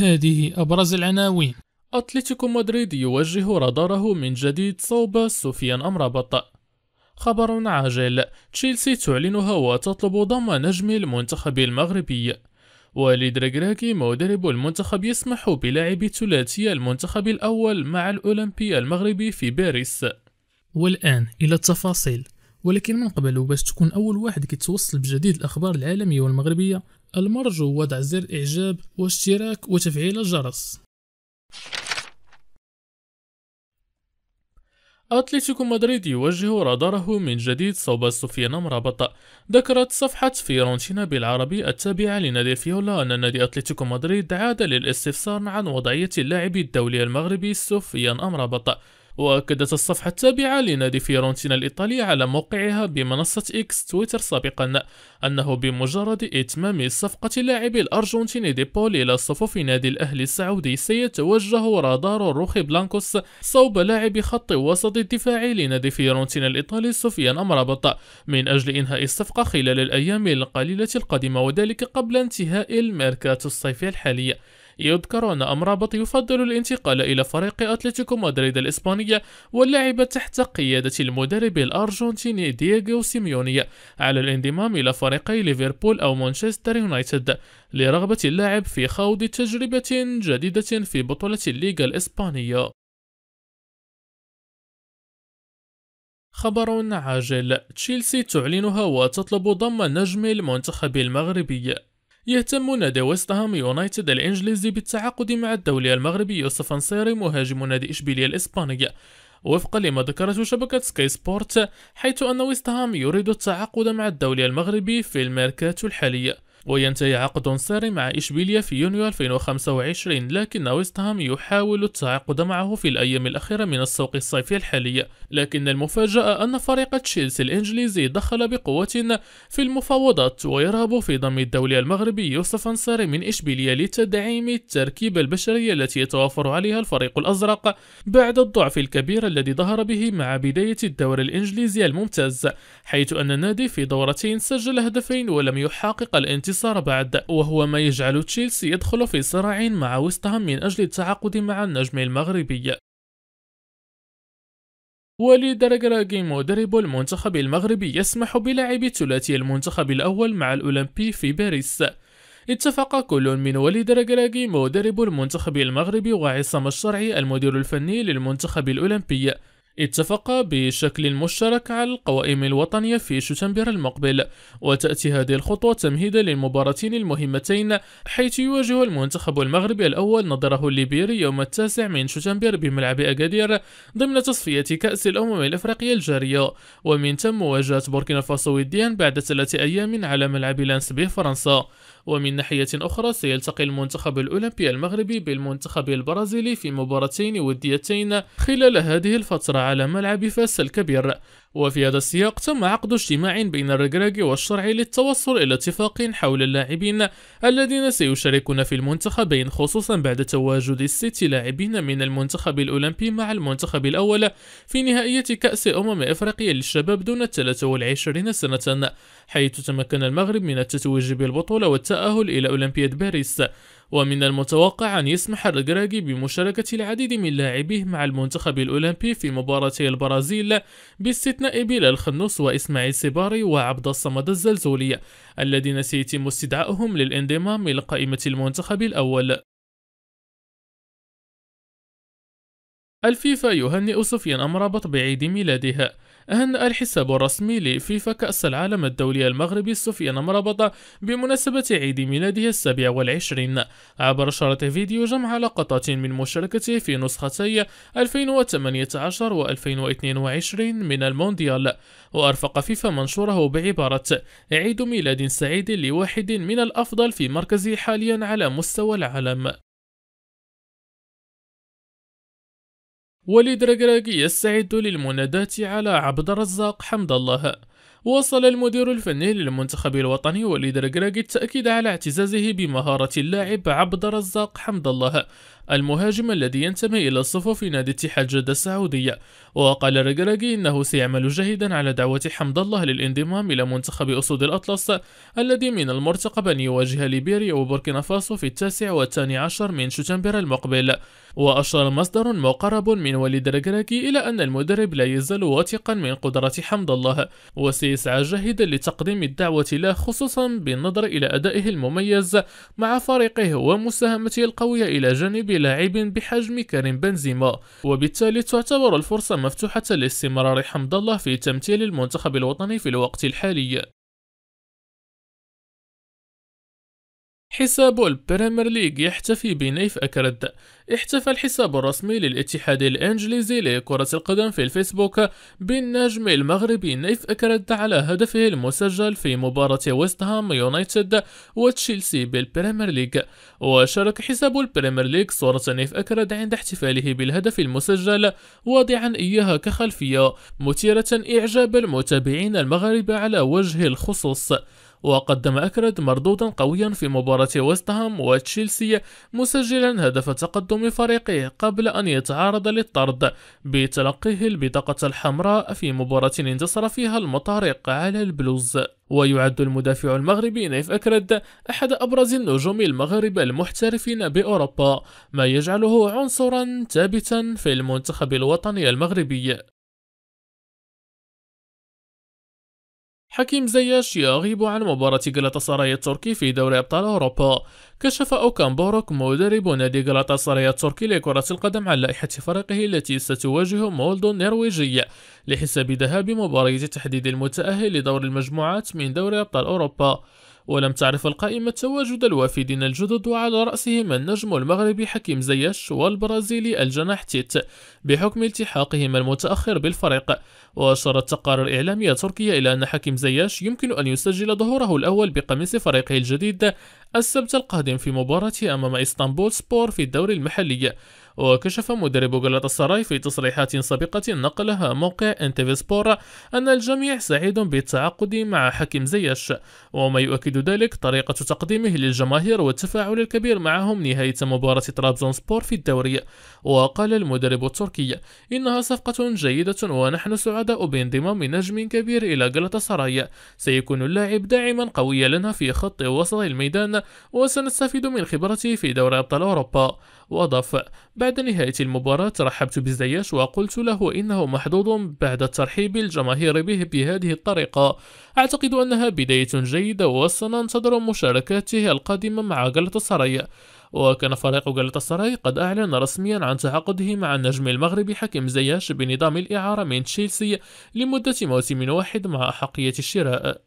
هذه أبرز العناوين. أتلتيكو مدريد يوجه راداره من جديد صوب سفيان أمرابط. خبر عاجل تشيلسي تعلنها وتطلب ضم نجم المنتخب المغربي. والد رجراكي مدرب المنتخب يسمح بلعب ثلاثي المنتخب الأول مع الأولمبي المغربي في باريس. والآن إلى التفاصيل. ولكن من قبل باش تكون أول واحد كيتوصل بجديد الأخبار العالمية والمغربية المرجو وضع زر إعجاب واشتراك وتفعيل الجرس. أتلتيكو مدريد يوجه راداره من جديد صوب سفيان أمرابط ذكرت صفحة فيورنتينا بالعربي التابعة لنادي فيولا أن نادي أتلتيكو مدريد عاد للاستفسار عن وضعية اللاعب الدولي المغربي سفيان أمرابط وأكدت الصفحة التابعة لنادي فيورنتينا الإيطالي على موقعها بمنصة إكس تويتر سابقا أنه بمجرد إتمام صفقة اللاعب الأرجنتيني ديبول إلى صفوف نادي الأهلي السعودي سيتوجه رادار روخي بلانكوس صوب لاعب خط وسط الدفاع لنادي فيورنتينا الإيطالي سفيان أمرابط من أجل إنهاء الصفقة خلال الأيام القليلة القادمة وذلك قبل انتهاء الميركاتو الصيفي الحالي. يذكر أن أمرابط يفضل الانتقال إلى فريق أتلتيكو مدريد الإسباني واللعب تحت قيادة المدرب الأرجنتيني دييغو سيميوني على الانضمام إلى فريقي ليفربول أو مانشستر يونايتد لرغبة اللاعب في خوض تجربة جديدة في بطولة الليغا الإسبانية. خبر عاجل. تشيلسي تعلنها وتطلب ضم نجم المنتخب المغربي. يهتم نادي ويست هام يونايتد الإنجليزي بالتعاقد مع الدولي المغربي يوسف انصيري مهاجم نادي إشبيلية الإسباني. وفقا لما ذكرته شبكة سكاي سبورت حيث أن ويست هام يريد التعاقد مع الدولي المغربي في الميركاتو الحالي. وينتهي عقد النصيري مع إشبيليا في يونيو 2025 لكن ويست هام يحاول التعاقد معه في الأيام الأخيرة من السوق الصيفي الحالي. لكن المفاجأة أن فريق تشيلسي الإنجليزي دخل بقوة في المفاوضات ويرغب في ضم الدولي المغربي يوسف النصيري من إشبيليا لتدعيم التركيبة البشرية التي يتوافر عليها الفريق الأزرق بعد الضعف الكبير الذي ظهر به مع بداية الدوري الإنجليزي الممتاز حيث أن النادي في دورتين سجل هدفين ولم يحقق الانتصار الانتصار بعد وهو ما يجعل تشيلسي يدخل في صراع مع ويستهام من أجل التعاقد مع النجم المغربي. وليد رجراجي مدرب المنتخب المغربي يسمح بلعب ثلاثي المنتخب الأول مع الأولمبي في باريس. اتفق كل من وليد رجراجي مدرب المنتخب المغربي وعصام الشرعي المدير الفني للمنتخب الأولمبي. اتفقا بشكل مشترك على القوائم الوطنية في شتنبر المقبل وتأتي هذه الخطوة تمهيدا للمباراتين المهمتين حيث يواجه المنتخب المغربي الأول نظيره الليبيري يوم التاسع من شتنبر بملعب أكادير ضمن تصفية كأس الأمم الأفريقية الجارية. ومن ثم مواجهة بوركينا فاسو وديا بعد ثلاثة أيام على ملعب لانس بفرنسا. ومن ناحية أخرى سيلتقي المنتخب الأولمبي المغربي بالمنتخب البرازيلي في مباراتين وديتين خلال هذه الفترة على ملعب فاس الكبير. وفي هذا السياق تم عقد اجتماع بين الرجراجي والشرعي للتوصل إلى اتفاق حول اللاعبين الذين سيشاركون في المنتخبين خصوصا بعد تواجد الست لاعبين من المنتخب الأولمبي مع المنتخب الأول في نهائية كأس أمم إفريقيا للشباب دون 23 سنة حيث تمكن المغرب من التتويج بالبطولة والتأهل إلى أولمبياد باريس. ومن المتوقع أن يسمح الرجراجي بمشاركة العديد من لاعبيه مع المنتخب الأولمبي في مباراتي البرازيل باستثناء بلال خنوس وإسماعيل سيباري وعبد الصمد الزلزولي الذين سيتم استدعائهم للانضمام إلى قائمة المنتخب الأول. الفيفا يهنئ سفيان أمرابط بعيد ميلاده. هنأ الحساب الرسمي لفيفا كأس العالم الدولي المغربي سفيان مرابط بمناسبة عيد ميلاده السابع والعشرين. عبر شرط فيديو جمع لقطات من مشاركته في نسختي 2018 و 2022 من المونديال. وأرفق فيفا منشوره بعبارة عيد ميلاد سعيد لواحد من الأفضل في مركزه حاليا على مستوى العالم. وليد ركراكي يستعد للمناداة على عبد الرزاق حمد الله. وصل المدير الفني للمنتخب الوطني وليد ركراكي التأكيد على اعتزازه بمهارة اللاعب عبد الرزاق حمد الله المهاجم الذي ينتمي إلى صفوف نادي اتحاد جدة السعودية. وقال رجراجي إنه سيعمل جيدا على دعوة حمد الله للانضمام إلى منتخب أسود الأطلس الذي من المرتقب أن يواجه ليبيريا وبوركينا فاسو في التاسع والثاني عشر من شتنبر المقبل. وأشار مصدر مقرب من وليد رجراجي إلى أن المدرب لا يزال واثقا من قدرات حمد الله وسيسعى جاهدا لتقديم الدعوة له خصوصا بالنظر إلى أدائه المميز مع فريقه ومساهمته القوية إلى جانب لاعب بحجم كريم بنزيما. وبالتالي تعتبر الفرصة مفتوحة لاستمرار حمد الله في تمثيل المنتخب الوطني في الوقت الحالي. حساب البريمير ليج يحتفي بنايف أكرد. احتفى الحساب الرسمي للاتحاد الإنجليزي لكرة القدم في الفيسبوك بالنجم المغربي نايف أكرد على هدفه المسجل في مباراة ويست هام يونايتد وتشيلسي بالبريمير ليج وشارك حساب البريمير ليج صورة نايف أكرد عند احتفاله بالهدف المسجل. واضعا إياها كخلفية مثيرة إعجاب المتابعين المغاربة على وجه الخصوص. وقدم أكرد مردودا قويا في مباراة ويست هام وتشيلسي مسجلا هدف تقدم فريقه قبل أن يتعرض للطرد بتلقيه البطاقة الحمراء في مباراة انتصر فيها المطارق على البلوز. ويعد المدافع المغربي نيف أكرد أحد أبرز النجوم المغاربة المحترفين بأوروبا ما يجعله عنصرا ثابتا في المنتخب الوطني المغربي. حكيم زياش يغيب عن مباراة سراي التركي في دوري أبطال أوروبا. كشف أوكان بوروك مدرب نادي سراي التركي لكرة القدم عن لائحة فريقه التي ستواجه مولدو النرويجي لحساب ذهاب مباراة تحديد المتأهل لدور المجموعات من دوري أبطال أوروبا. ولم تعرف القائمة تواجد الوافدين الجدد وعلى رأسهم النجم المغربي حكيم زياش والبرازيلي الجناح تيت بحكم التحاقهما المتأخر بالفريق. وأشارت تقارير إعلامية تركية إلى أن حكيم زياش يمكن أن يسجل ظهوره الأول بقميص فريقه الجديد السبت القادم في مباراة أمام إسطنبول سبور في الدوري المحلي. وكشف مدرب غلطة سراي في تصريحات سابقة نقلها موقع NTV سبور أن الجميع سعيد بالتعاقد مع حكيم زياش وما يؤكد ذلك طريقة تقديمه للجماهير والتفاعل الكبير معهم نهاية مباراة ترابزون سبور في الدوري. وقال المدرب التركي إنها صفقة جيدة ونحن سعداء بانضمام نجم كبير إلى غلطة سراي سيكون اللاعب داعما قويا لنا في خط وسط الميدان وسنستفيد من خبرته في دوري أبطال أوروبا. وأضاف بعد نهاية المباراة رحبت بزياش وقلت له إنه محظوظ بعد ترحيب الجماهير به بهذه الطريقة. أعتقد أنها بداية جيدة وسننتظر مشاركاته القادمة مع غلطة وكان فريق غلطة قد أعلن رسميا عن تعاقده مع النجم المغربي حكيم زياش بنظام الإعارة من تشيلسي لمدة موسم واحد مع أحقية الشراء.